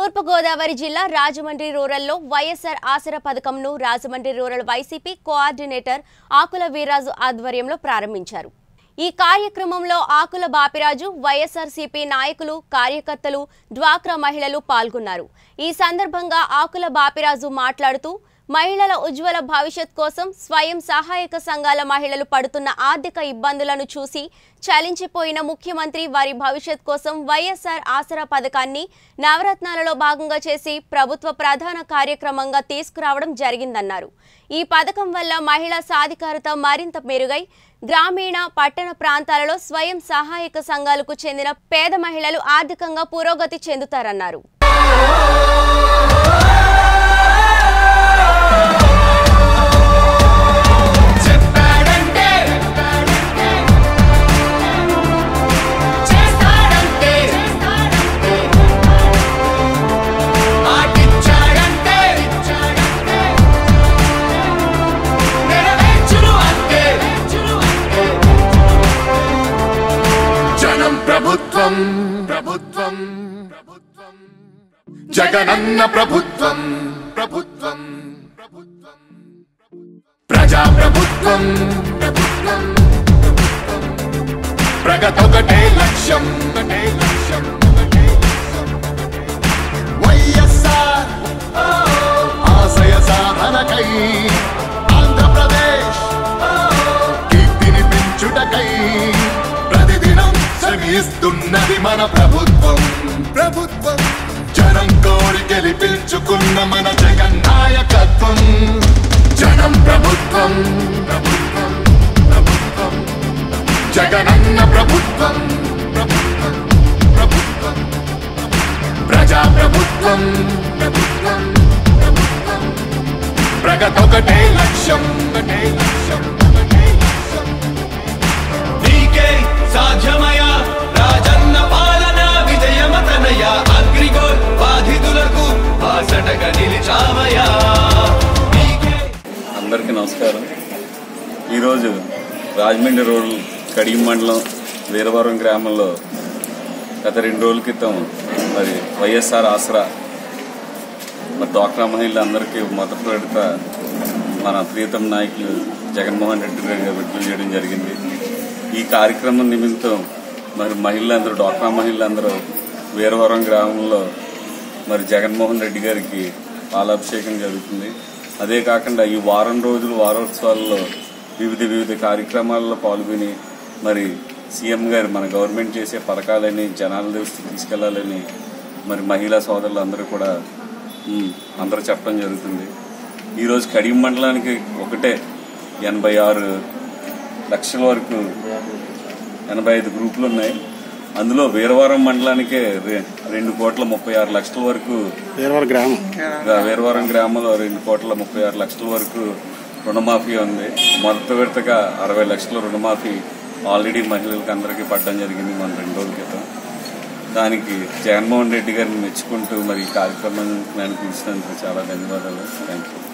తూర్పుగోదావరి జిల్లా రాజమండ్రి రూరల్లో వైఎస్ఆర్ ఆసర పథకంను రాజమండ్రి రూరల్ వైసీపీ కోఆర్డినేటర్ ఆకుల వీరాజు ఆధ్వర్యంలో ప్రారంభించారు. ఈ కార్యక్రమంలో ఆకుల బాపిరాజు వైఎస్ఆర్సీపీ నాయకులు కార్యకర్తలు డ్వాక్రా మహిళలు పాల్గొన్నారు. ఈ సందర్భంగా ఆకుల బాపిరాజు మాట్లాడుతూ మహిళల ఉజ్వల భవిష్యత్ కోసం స్వయం సహాయక సంఘాల మహిళలు పడుతున్న ఆర్థిక ఇబ్బందులను చూసి చలించిపోయిన ముఖ్యమంత్రి వారి భవిష్యత్ కోసం వైఎస్ఆర్ ఆసరా పథకాన్ని నవరత్నాలలో భాగంగా చేసి ప్రభుత్వ ప్రధాన కార్యక్రమంగా తీసుకురావడం జరిగిందన్నారు. ఈ పథకం వల్ల మహిళా సాధికారత మరింత మెరుగై గ్రామీణ పట్టణ ప్రాంతాలలో స్వయం సహాయక సంఘాలకు చెందిన పేద మహిళలు ఆర్థికంగా పురోగతి చెందుతారన్నారు. ప్రభుత్వం. ప్రభుత్వం జగనన్న ప్రభుత్వం. ప్రభుత్వం. ప్రభుత్వం ప్రజా ప్రభుత్వం. ప్రభుత్వం. ప్రభుత్వం. ప్రగతొకటే లక్ష్యం లక్ష్యం. ఒకటే శ్రమిస్తున్నది మన ప్రభుత్వం. ప్రభుత్వం. జనం కోరి గెలిపించుకున్న మన జగన్ నాయకత్వం. జనం ప్రభుత్వం. ప్రభుత్వం. ప్రభుత్వం. జగనన్న ప్రభుత్వం. ప్రభుత్వం. ప్రభుత్వం. ప్రజా ప్రభుత్వం. ప్రభుత్వం. ప్రగతొకటే లక్ష్యం. ఒకటే ఈరోజు రాజమండ్రి రోడ్ కడియం మండలం వీరవరం గ్రామంలో గత రెండు రోజుల క్రితం మరి వైఎస్ఆర్ ఆసరా మరి డ్వాక్రా మహిళలందరికీ మొదటి విడత మన ప్రియతమ నాయకులు జగన్మోహన్ రెడ్డి గారు విడుదల చేయడం జరిగింది. ఈ కార్యక్రమం నిమిత్తం మరి మహిళలందరూ డ్వాక్రా మహిళలందరూ వీరవరం గ్రామంలో మరి జగన్మోహన్ రెడ్డి గారికి పాలాభిషేకం జరుగుతుంది. అదే కాకుండా ఈ వారం రోజులు వారోత్సవాల్లో వివిధ వివిధ కార్యక్రమాల్లో పాల్గొని మరి సీఎం గారు మన గవర్నమెంట్ చేసే పథకాలని జనాల దృష్టికి తీసుకెళ్ళాలని మరి మహిళా సోదరులు అందరూ కూడా అందరూ చెప్పడం జరుగుతుంది. ఈరోజు కడియం మండలానికి ఒకటే ఎనభై ఆరు లక్షల వరకు ఎనభై ఐదు గ్రూపులు ఉన్నాయి. అందులో వీరవరం మండలానికే రెండు కోట్ల ముప్పై ఆరు లక్షల వరకు వీరవరం గ్రామం. వీరవరం గ్రామంలో రెండు కోట్ల ముప్పై ఆరు లక్షల వరకు రుణమాఫీ ఉంది. మొదటి విడతగా అరవై లక్షల రుణమాఫీ ఆల్రెడీ మహిళలకు అందరికీ పడడం జరిగింది మన రెండు రోజుల క్రితం. దానికి జగన్మోహన్ రెడ్డి గారిని మెచ్చుకుంటూ మరి ఈ కార్యక్రమం నేను పిలిచినందుకు చాలా ధన్యవాదాలు. Thank you